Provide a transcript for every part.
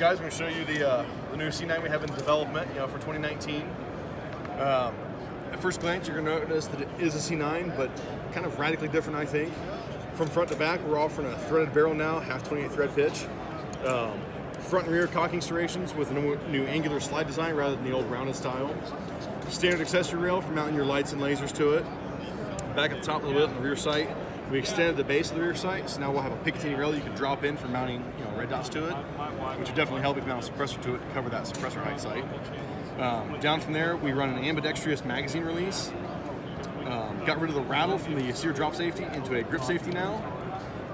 guys, I'm going to show you the, uh, the new C9 we have in development, you know, for 2019. Um, at first glance, you're going to notice that it is a C9, but kind of radically different, I think. From front to back, we're offering a threaded barrel now, half 28 thread pitch. Um, front and rear cocking serrations with a new, new angular slide design rather than the old rounded style. Standard accessory rail for mounting your lights and lasers to it. Back at the top of the wheel on the rear sight, we extended the base of the rear sight, so now we'll have a Picatinny rail you can drop in for mounting you know, red dots to it, which would definitely help if you mount a suppressor to it to cover that suppressor height sight. Um, down from there, we run an ambidextrous magazine release. Um, got rid of the rattle from the sear drop safety into a grip safety now.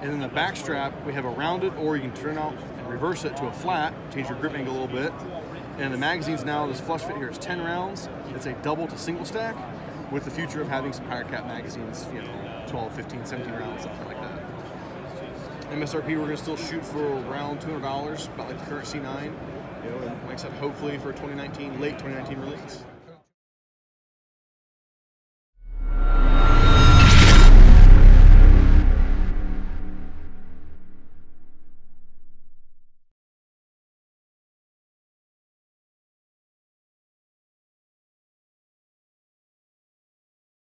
And then the back strap, we have a rounded, or you can turn out and reverse it to a flat, change your grip angle a little bit. And the magazines now, this flush fit here is 10 rounds. It's a double to single stack with the future of having some higher cap magazines, you know, 12, 15, 17 rounds, something like that. MSRP, we're gonna still shoot for around $200, about like the current C9. You know, and like I said, hopefully for 2019, late 2019 release.